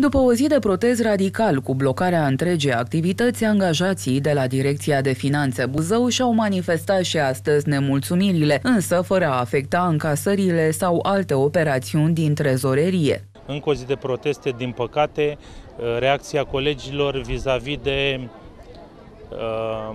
După o zi de protest radical cu blocarea întregii activități, angajații de la Direcția de Finanțe Buzău și-au manifestat și astăzi nemulțumirile, însă fără a afecta încasările sau alte operațiuni din trezorerie. Încă o zi de proteste, din păcate, reacția colegilor vis-a-vis -vis de uh,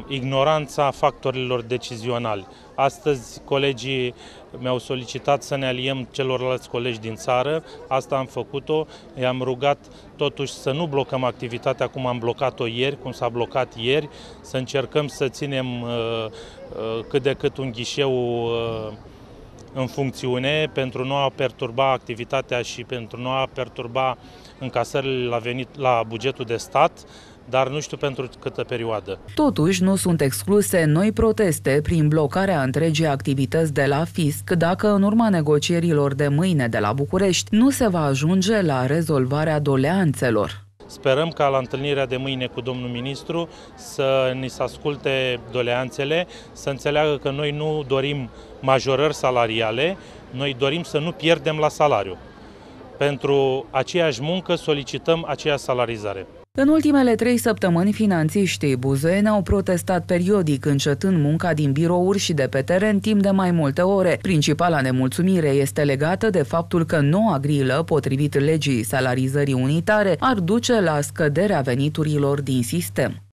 ignoranța factorilor decizionali. Astăzi colegii mi-au solicitat să ne aliem celorlalți colegi din țară, asta am făcut-o, i-am rugat totuși să nu blocăm activitatea cum am blocat-o ieri, cum s-a blocat ieri, să încercăm să ținem uh, uh, cât de cât un ghișeu uh, în funcțiune pentru nu a perturba activitatea și pentru nu a perturba încasările la, venit, la bugetul de stat, dar nu știu pentru câtă perioadă. Totuși, nu sunt excluse noi proteste prin blocarea întregii activități de la fisc dacă în urma negocierilor de mâine de la București nu se va ajunge la rezolvarea doleanțelor. Sperăm ca la întâlnirea de mâine cu domnul ministru să ni se asculte doleanțele, să înțeleagă că noi nu dorim majorări salariale, noi dorim să nu pierdem la salariu. Pentru aceeași muncă solicităm aceeași salarizare. În ultimele trei săptămâni, finanțiștii buzoieni au protestat periodic, încetând munca din birouri și de pe teren timp de mai multe ore. Principala nemulțumire este legată de faptul că noua grilă, potrivit legii salarizării unitare, ar duce la scăderea veniturilor din sistem.